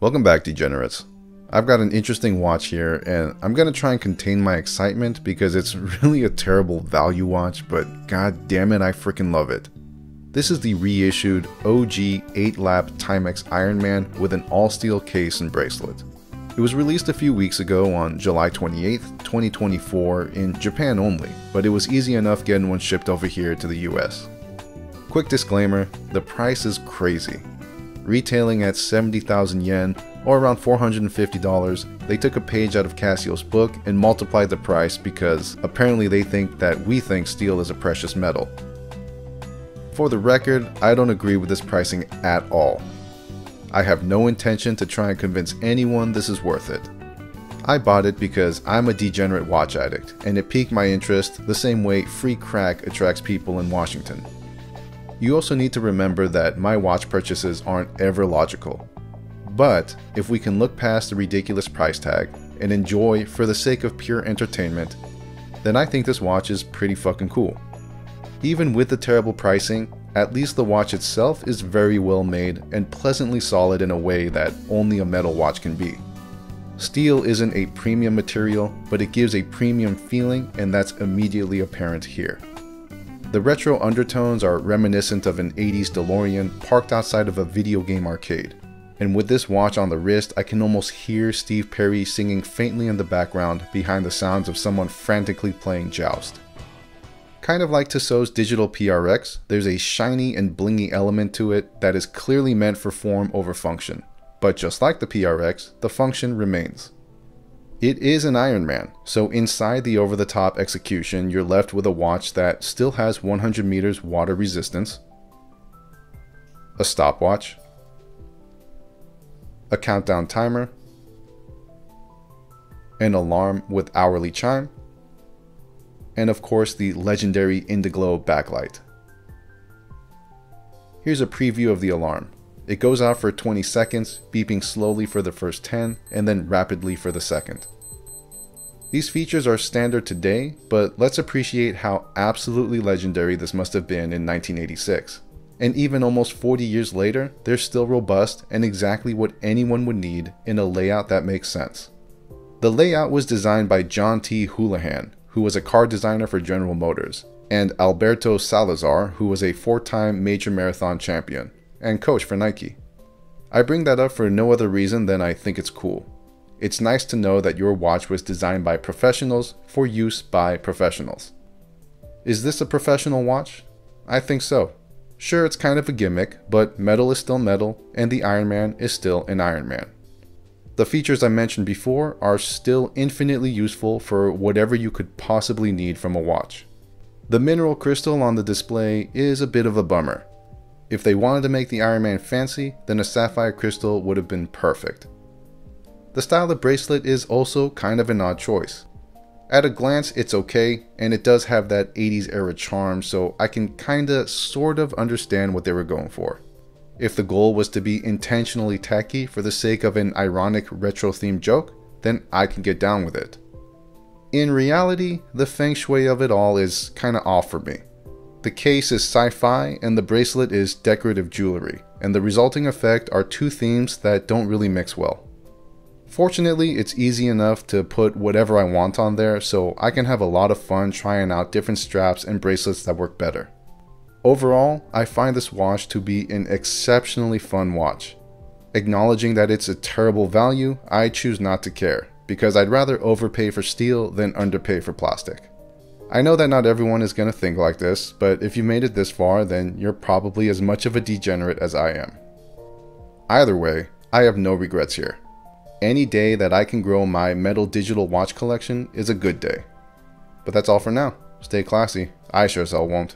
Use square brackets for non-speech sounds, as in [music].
Welcome back, degenerates. I've got an interesting watch here, and I'm gonna try and contain my excitement because it's [laughs] really a terrible value watch, but god damn it, I freaking love it. This is the reissued OG 8 lap Timex Ironman with an all steel case and bracelet. It was released a few weeks ago on July 28, 2024 in Japan only, but it was easy enough getting one shipped over here to the US. Quick disclaimer, the price is crazy. Retailing at 70,000 yen or around $450, they took a page out of Casio's book and multiplied the price because apparently they think that we think steel is a precious metal. For the record, I don't agree with this pricing at all. I have no intention to try and convince anyone this is worth it. I bought it because I'm a degenerate watch addict, and it piqued my interest the same way free crack attracts people in Washington. You also need to remember that my watch purchases aren't ever logical. But if we can look past the ridiculous price tag and enjoy for the sake of pure entertainment, then I think this watch is pretty fucking cool. Even with the terrible pricing, at least the watch itself is very well made and pleasantly solid in a way that only a metal watch can be. Steel isn't a premium material, but it gives a premium feeling and that's immediately apparent here. The retro undertones are reminiscent of an 80s DeLorean parked outside of a video game arcade. And with this watch on the wrist, I can almost hear Steve Perry singing faintly in the background behind the sounds of someone frantically playing Joust. Kind of like Tissot's digital PRX, there's a shiny and blingy element to it that is clearly meant for form over function. But just like the PRX, the function remains. It is an Iron Man, so inside the over the top execution, you're left with a watch that still has 100 meters water resistance, a stopwatch, a countdown timer, an alarm with hourly chime, and of course the legendary Indiglo backlight. Here's a preview of the alarm. It goes out for 20 seconds, beeping slowly for the first 10 and then rapidly for the second. These features are standard today, but let's appreciate how absolutely legendary this must have been in 1986. And even almost 40 years later, they're still robust and exactly what anyone would need in a layout that makes sense. The layout was designed by John T. Houlihan, who was a car designer for General Motors, and Alberto Salazar, who was a four time major marathon champion and coach for Nike. I bring that up for no other reason than I think it's cool. It's nice to know that your watch was designed by professionals for use by professionals. Is this a professional watch? I think so. Sure, it's kind of a gimmick, but metal is still metal, and the Iron Man is still an Iron Man. The features I mentioned before are still infinitely useful for whatever you could possibly need from a watch. The mineral crystal on the display is a bit of a bummer. If they wanted to make the Iron Man fancy, then a sapphire crystal would have been perfect. The style of bracelet is also kind of an odd choice. At a glance, it's okay, and it does have that 80s era charm, so I can kinda sort of understand what they were going for. If the goal was to be intentionally tacky for the sake of an ironic retro themed joke, then I can get down with it. In reality, the feng shui of it all is kinda off for me. The case is sci fi and the bracelet is decorative jewelry, and the resulting effect are two themes that don't really mix well. Fortunately, it's easy enough to put whatever I want on there, so I can have a lot of fun trying out different straps and bracelets that work better. Overall, I find this watch to be an exceptionally fun watch. Acknowledging that it's a terrible value, I choose not to care, because I'd rather overpay for steel than underpay for plastic. I know that not everyone is going to think like this, but if you made it this far, then you're probably as much of a degenerate as I am. Either way, I have no regrets here. Any day that I can grow my metal digital watch collection is a good day. But that's all for now. Stay classy. I sure as hell won't.